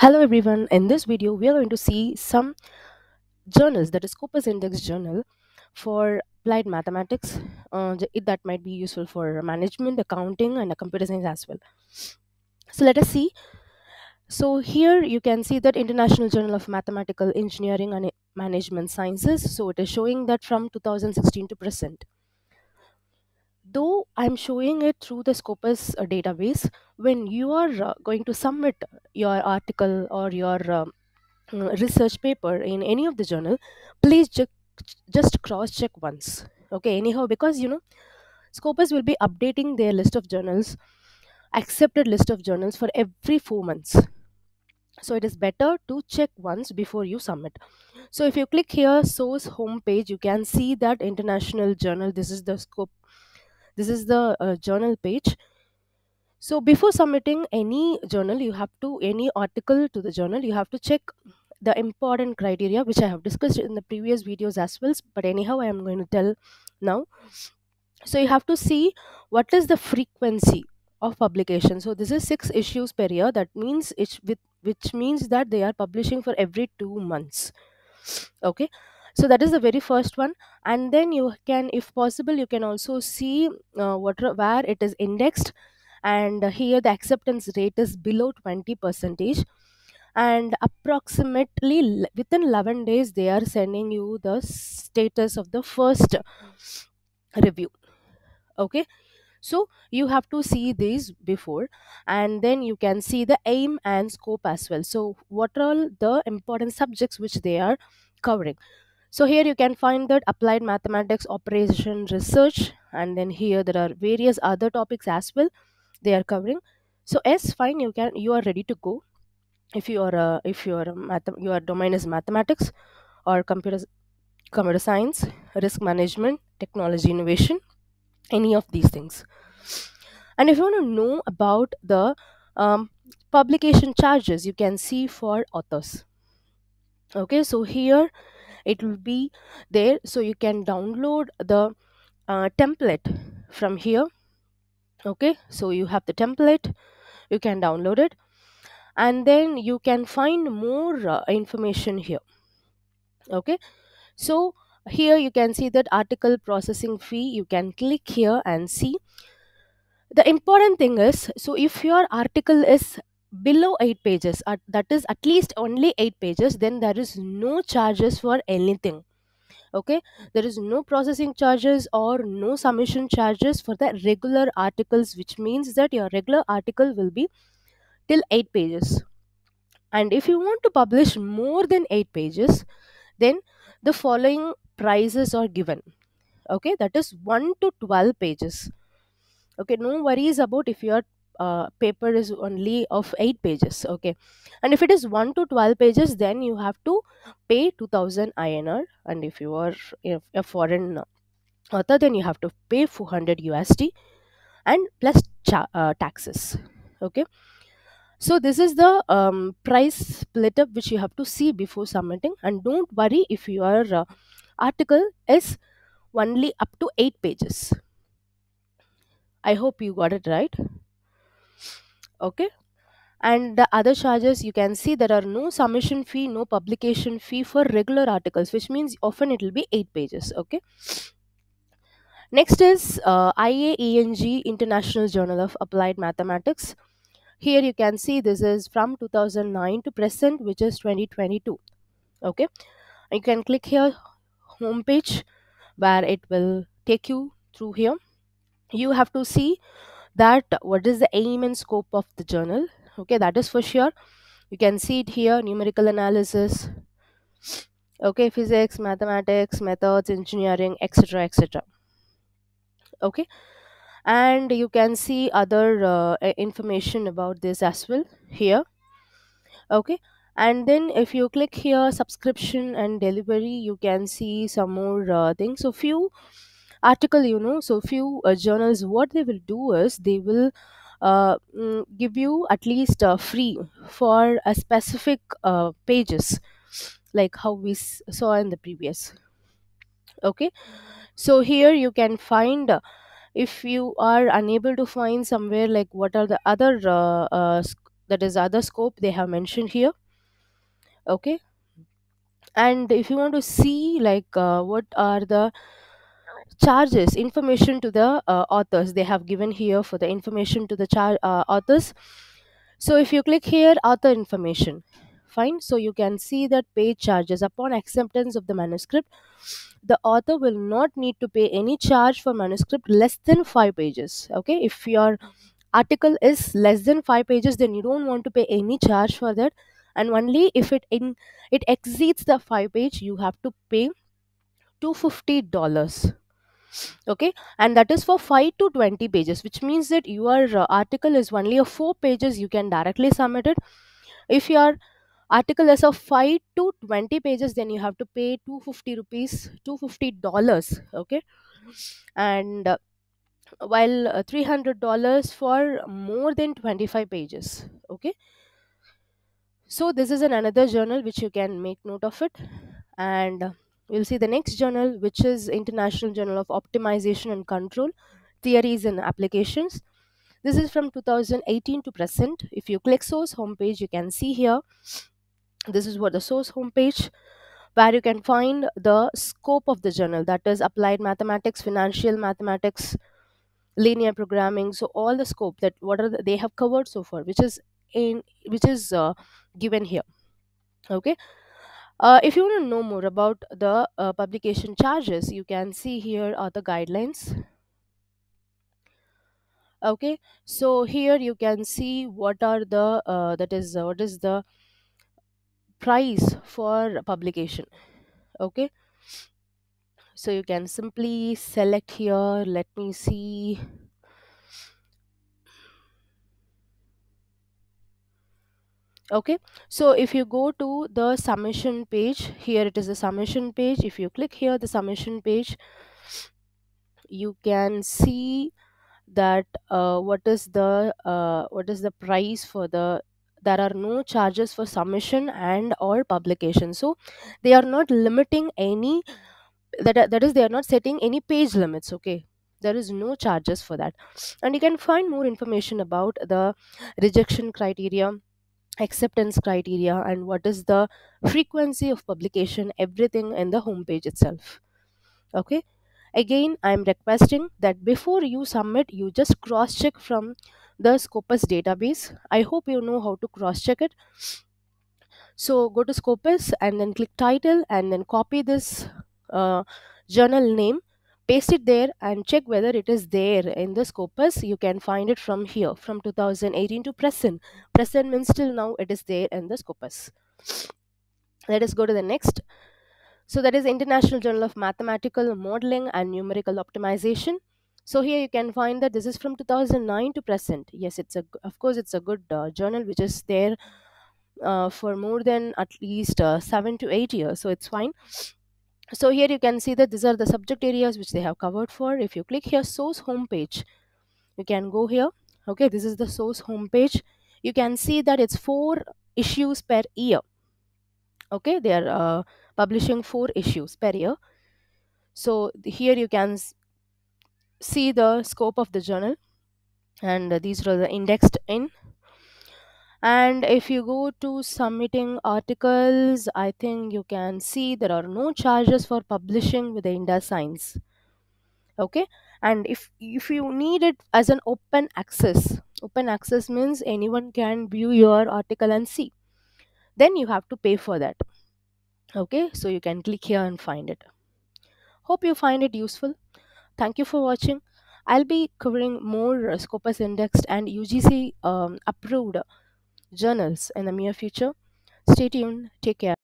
Hello everyone, in this video we are going to see some journals that is Scopus Index journal for applied mathematics uh, that might be useful for management, accounting and computer science as well. So let us see. So here you can see that International Journal of Mathematical Engineering and Management Sciences. So it is showing that from 2016 to present. Though I'm showing it through the Scopus uh, database, when you are uh, going to submit your article or your uh, research paper in any of the journal please ju- just cross check once okay? Anyhow because you know scopus will be updating their list of journals accepted list of journals for every 4 months. So it is better to check once before you submit. So if you click here source homepage you can see that international journal this is the scope this is the uh, journal page. So before submitting any journal you have to any article to the journal you have to check the important criteria which i have discussed in the previous videos as well but anyhow i am going to tell now. So you have to see what is the frequency of publication. So this is six issues per year. That means it's with which means that they are publishing for every two months. Okay so that is the very first one. And then you can if possible you can also see uh, what where it is indexed. And here the acceptance rate is below 20 percentage. And approximately within 11 days they are sending you the status of the first review. Okay? So you have to see these before. And then you can see the aim and scope as well. So what are all the important subjects which they are covering so here you can find that applied mathematics operation research and then here there are various other topics as well they are covering. So s fine you can you are ready to go. If you are uh, if your math your domain is mathematics or computer computer science risk management technology innovation any of these things. And if you want to know about the um, publication charges you can see for authors. Okay so here it will be there. So you can download the uh, template from here. Okay so you have the template you can download it. And then you can find more uh, information here. Okay so here you can see that article processing fee. You can click here and see. The important thing is so if your article is below 8 pages at, that is at least only 8 pages then there is no charges for anything. Okay? There is no processing charges or no submission charges for the regular articles which means that your regular article will be till 8 pages. And if you want to publish more than 8 pages then the following prices are given. Okay? That is 1 to 12 pages. Okay? No worries about if your uh, paper is only of 8 pages okay? And if it is 1 to 12 pages then you have to pay 2000 inr and if you are if a foreign author then you have to pay 400 usd and plus cha- uh, taxes okay? So this is the um, price split up which you have to see before submitting. And don't worry if your uh, article is only up to 8 pages. I hope you got it right okay? And the other charges you can see there are no submission fee no publication fee for regular articles which means often it will be 8 pages okay? Next is uh, iaeng international journal of applied mathematics. Here you can see this is from 2009 to present which is 2022 okay? You can click here homepage where it will take you through here. You have to see that what is the aim and scope of the journal? Okay that is for sure. You can see it here numerical analysis. Okay physics mathematics methods engineering etc etc okay and you can see other uh, information about this as well here. Okay and then if you click here subscription and delivery you can see some more uh, things. So few article you know so few uh, journals what they will do is they will uh, mm, give you at least uh, free for a specific uh, pages like how we s- saw in the previous. Okay? So here you can find uh, if you are unable to find somewhere like what are the other uh, uh, sc- that is other scope they have mentioned here. Okay? And if you want to see like uh, what are the charges information to the uh, authors. They have given here for the information to the char- uh, authors. So if you click here author information fine. So you can see that page charges. Upon acceptance of the manuscript the author will not need to pay any charge for manuscript less than 5 pages okay? If your article is less than 5 pages then you don't want to pay any charge for that. And only if it in it exceeds the 5 page you have to pay $250 okay? And that is for 5 to 20 pages which means that your uh, article is only of 4 pages. You can directly submit it. If your article is of 5 to 20 pages then you have to pay 250 rupees 250 dollars. Okay? And uh, while uh, 300 dollars for more than 25 pages. Okay? So this is an another journal which you can make note of it. And uh, we'll see the next journal which is international journal of optimization and control theories and applications. This is from 2018 to present. If you click source homepage you can see here. This is what the source homepage where you can find the scope of the journal that is applied mathematics financial mathematics linear programming. So all the scope that what are the, they have covered so far which is in which is uh, given here. Okay uh, if you want to know more about the uh, publication charges you can see here are the guidelines. Okay so here you can see what are the uh, that is uh, what is the price for publication. Okay so you can simply select here let me see okay. So if you go to the submission page here it is the submission page. If you click here the submission page you can see that uh, what is the uh, what is the price for the there are no charges for submission and or publication. So they are not limiting any that that is they are not setting any page limits okay? There is no charges for that. And you can find more information about the rejection criteria acceptance criteria and what is the frequency of publication everything in the homepage itself. Okay? Again i'm requesting that before you submit you just cross check from the scopus database. I hope you know how to cross check it. So go to scopus and then click title and then copy this uh, journal name paste it there and check whether it is there in the scopus. You can find it from here from 2018 to present. Present means till now it is there in the scopus. Let us go to the next. So that is international journal of mathematical modeling and numerical optimization. So here you can find that this is from 2009 to present. Yes it's a of course it's a good uh, journal which is there uh, for more than at least uh, 7 to 8 years. So it's fine so here you can see that these are the subject areas which they have covered for. If you click here source homepage you can go here. Okay this is the source homepage. You can see that it's four issues per year. Okay they are uh, publishing four issues per year. So here you can see the scope of the journal. And these are the indexed in and if you go to submitting articles i think you can see there are no charges for publishing with the Inderscience okay? And if if you need it as an open access open access means anyone can view your article and see then you have to pay for that. Okay? So you can click here and find it. Hope you find it useful. Thank you for watching. I'll be covering more scopus indexed and ugc um, approved journals in the near future. Stay tuned. Take care